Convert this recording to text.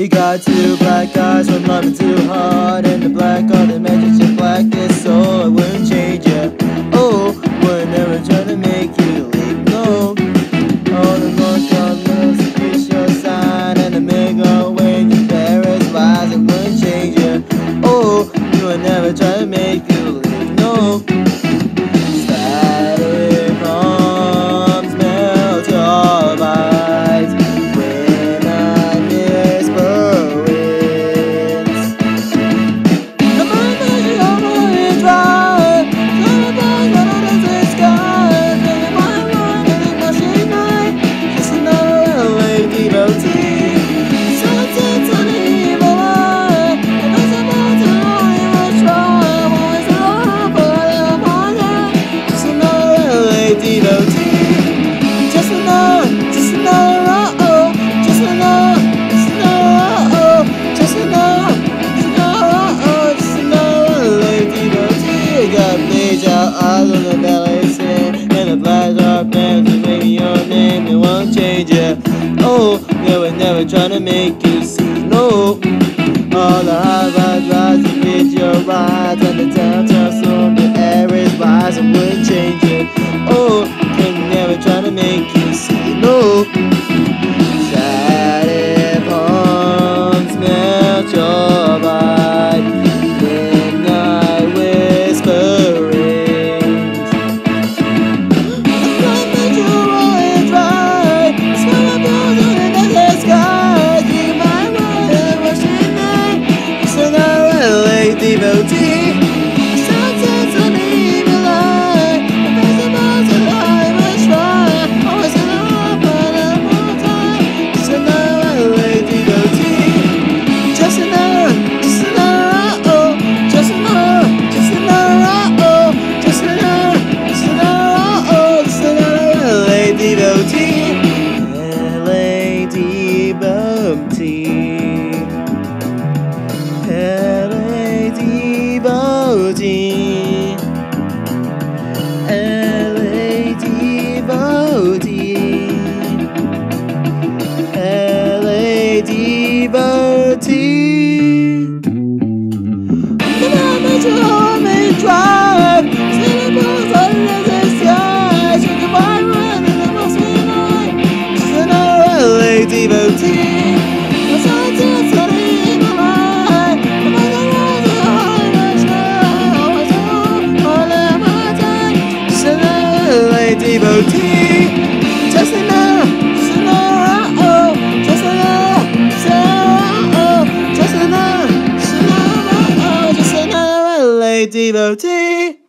You got two black eyes from loving too hard And the black of the magic your blackness. So I wouldn't change ya. Oh, would never try to make you leave, no. All the most of us is your sign And the mirror when you Paris. Lies I wouldn't change ya. Oh, you will never try to make you leave, no. No, we're never trying to make you see. No. All our eyes rise and feed your eyes. And the downtown storm, the air is rising, we're changing. Oh. devotee. Tesla, Sonora, oh, Tesla, Sonora, oh, Tesla, Sonora, oh, devotee.